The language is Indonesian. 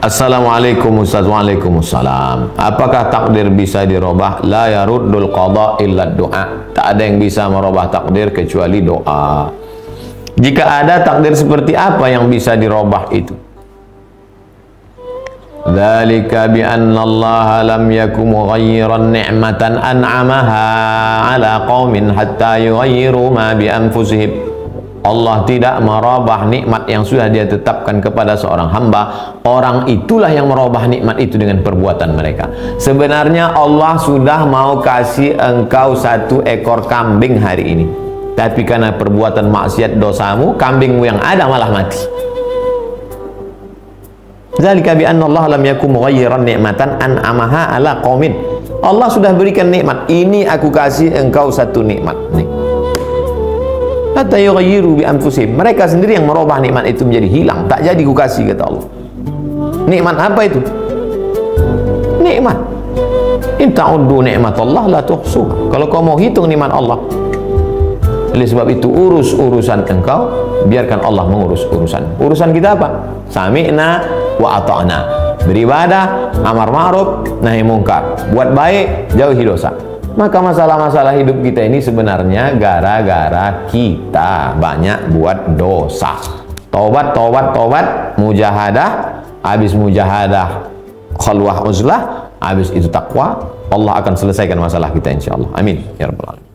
Assalamualaikum Ustaz. Waalaikumsalam. Apakah takdir bisa dirubah? La yaruddul qada illa doa Tak ada yang bisa merubah takdir kecuali doa. Jika ada takdir seperti apa yang bisa dirubah itu? Dzalika bi anna Allah lam yakum mughayyiran ni'matan an'amaha ala qaumin hatta yughayyiru ma bi anfusihim Allah tidak merubah nikmat yang sudah dia tetapkan kepada seorang hamba. Orang itulah yang merubah nikmat itu dengan perbuatan mereka. Sebenarnya Allah sudah mau kasih engkau satu ekor kambing hari ini. Tapi karena perbuatan maksiat dosamu kambingmu yang ada malah mati. Zalika bi anna Allah lam yakum mughayyiran ni'matan an'amaha ala qaumin Allah sudah berikan nikmat. Ini aku kasih engkau satu nikmat. Nih Mereka sendiri yang merubah nikmat itu menjadi hilang, tak jadi kukasih kata Allah. Nikmat apa itu? Nikmat. In ta'uddu nikmat Allah la tuhsuha. Kalau kau mau hitung nikmat Allah, oleh sebab itu urus urusan engkau, biarkan Allah mengurus urusan. Urusan kita apa? Sami'na wa ata'na. Beribadah, amar ma'ruf, nahi mungkar. Buat baik, jauhi dosa. Maka masalah-masalah hidup kita ini sebenarnya gara-gara kita banyak buat dosa. Tobat, tobat, tobat, mujahadah, habis mujahadah, khalwah uzlah, habis itu takwa, Allah akan selesaikan masalah kita insyaallah. Amin ya rabbal alamin.